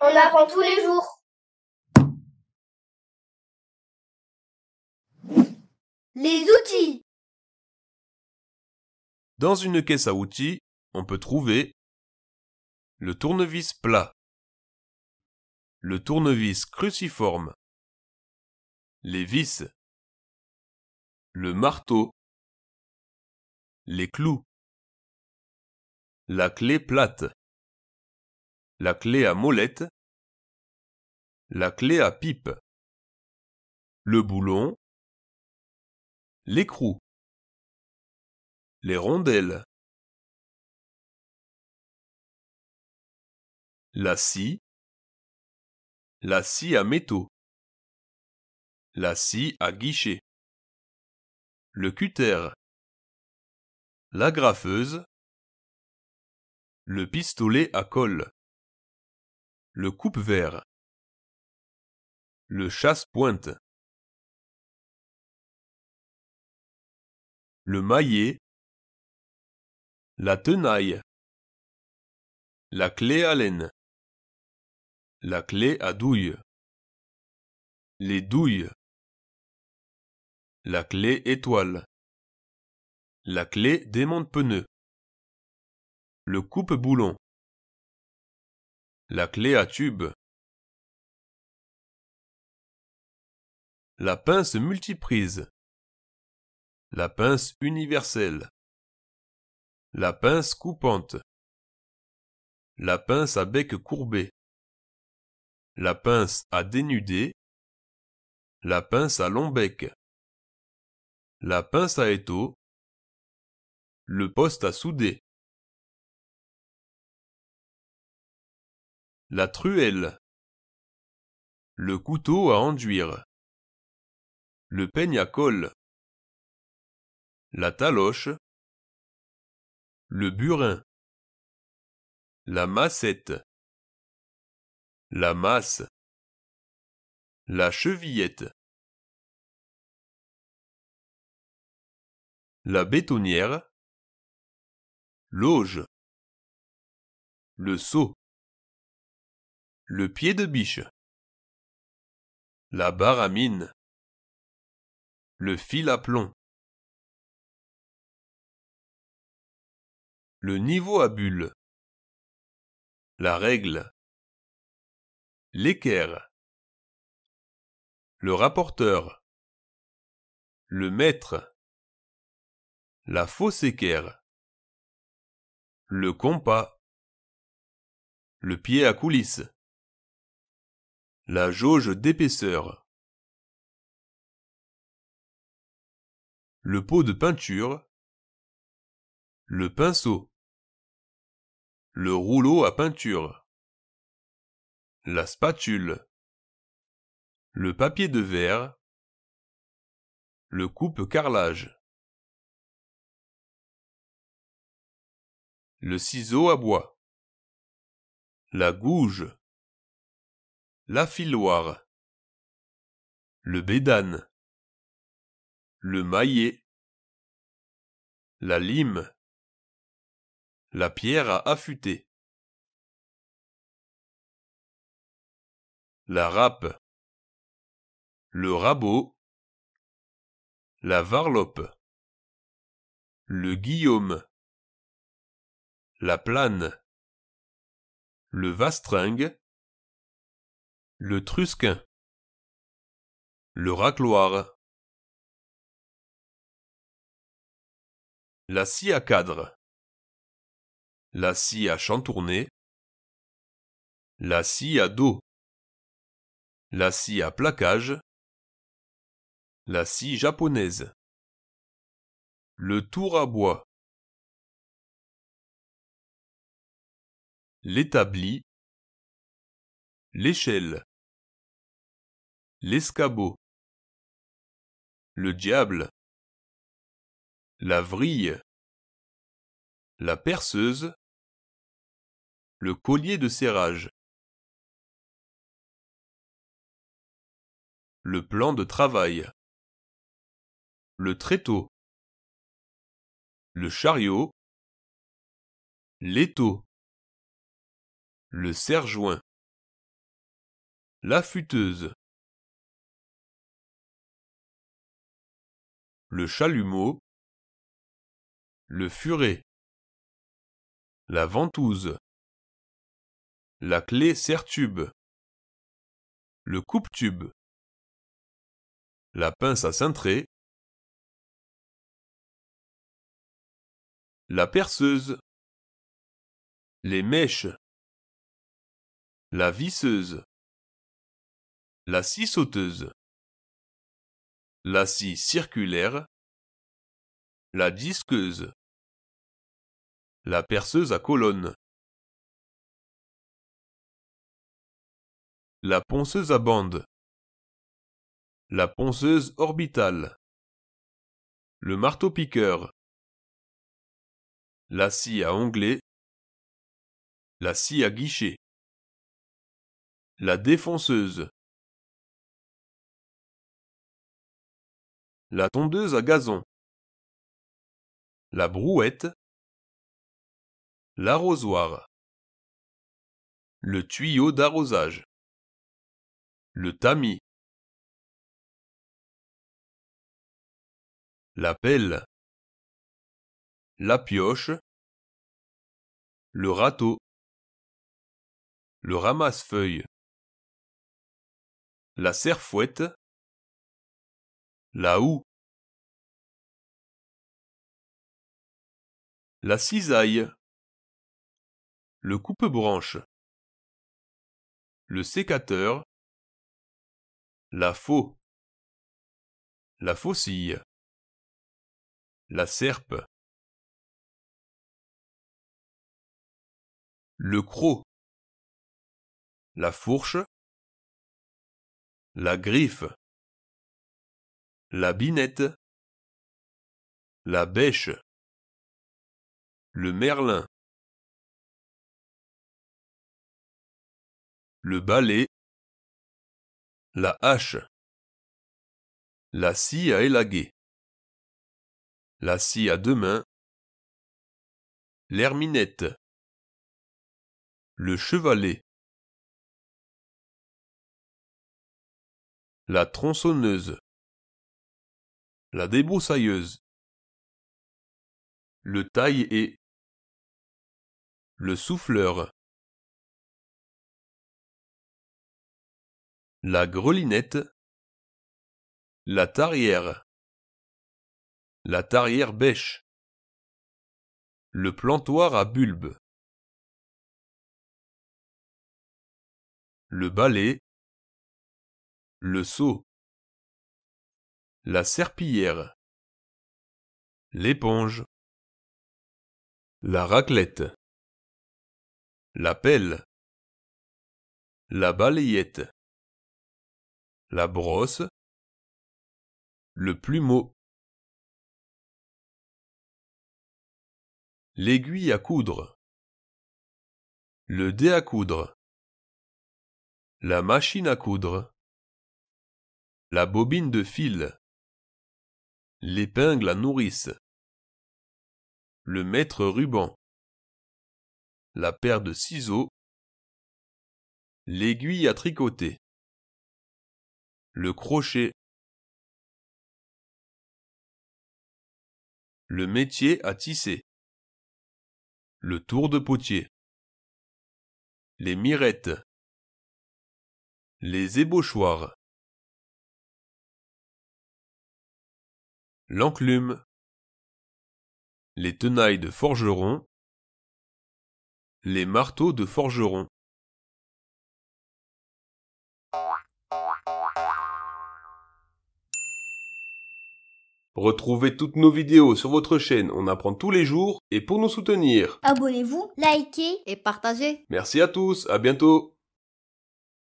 On apprend tous les jours. Les outils. Dans une caisse à outils, on peut trouver le tournevis plat, le tournevis cruciforme, les vis, le marteau, les clous, la clé plate, la clé à molette, la clé à pipe, le boulon, l'écrou, les rondelles, la scie, la scie à métaux, la scie à guichet, le cutter, la graffeuse, le pistolet à colle, le coupe-vert, le chasse-pointe, le maillet, la tenaille, la clé à laine, la clé à douille, les douilles, la clé étoile, la clé démonte-pneu, le coupe-boulon, la clé à tube, la pince multiprise, la pince universelle, la pince coupante, la pince à bec courbé, la pince à dénuder, la pince à long bec, la pince à étau, le poste à souder, la truelle, le couteau à enduire, le peigne à colle, la taloche, le burin, la massette, la masse, la chevillette, la bétonnière, l'auge, le seau, le pied de biche, la barre à mine, le fil à plomb, le niveau à bulle, la règle, l'équerre, le rapporteur, le maître, la fausse équerre, le compas, le pied à coulisse, la jauge d'épaisseur, le pot de peinture, le pinceau, le rouleau à peinture, la spatule, le papier de verre, le coupe-carrelage, le ciseau à bois, la gouge, l'affiloir, le bédane, le maillet, la lime, la pierre à affûter, la râpe, le rabot, la varlope, le guillaume, la plane, le vastringue, le trusquin, le racloir, la scie à cadre, la scie à chantourner, la scie à dos, la scie à plaquage, la scie japonaise, le tour à bois, l'établi, l'échelle, l'escabeau, le diable, la vrille, la perceuse, le collier de serrage. le plan de travail, le tréteau, le chariot, l'étau, le serre-joint. La futeuse. Le chalumeau. Le furet. La ventouse. La clé serre-tube. Le coupe-tube. La pince à cintrer. La perceuse. Les mèches. La visseuse. La scie sauteuse. La scie circulaire. La disqueuse. La perceuse à colonne. La ponceuse à bande. La ponceuse orbitale. Le marteau-piqueur. La scie à onglet. La scie à guichet. La défonceuse. La tondeuse à gazon. La brouette. L'arrosoir. Le tuyau d'arrosage. Le tamis. La pelle. La pioche. Le râteau. Le ramasse-feuille. La serfouette. La houe. La cisaille. Le coupe-branche. Le sécateur. La faux. La faucille. La serpe. Le croc. La fourche. La griffe. La binette. La bêche. Le merlin. le balai, la hache, la scie à élaguer, la scie à deux mains, l'herminette, le chevalet, la tronçonneuse, la débroussailleuse, le taille-et, le souffleur, la grelinette, la tarière, la tarière bêche, le plantoir à bulbe, le balai, le seau, la serpillière, l'éponge, la raclette, la pelle, la balayette. La brosse, le plumeau, l'aiguille à coudre, le dé à coudre, la machine à coudre, la bobine de fil, l'épingle à nourrice, le mètre ruban, la paire de ciseaux, l'aiguille à tricoter. Le crochet, le métier à tisser, le tour de potier, les mirettes, les ébauchoirs, l'enclume, les tenailles de forgeron, les marteaux de forgeron. Retrouvez toutes nos vidéos sur votre chaîne On apprend tous les jours et pour nous soutenir. Abonnez-vous, likez et partagez. Merci à tous, à bientôt.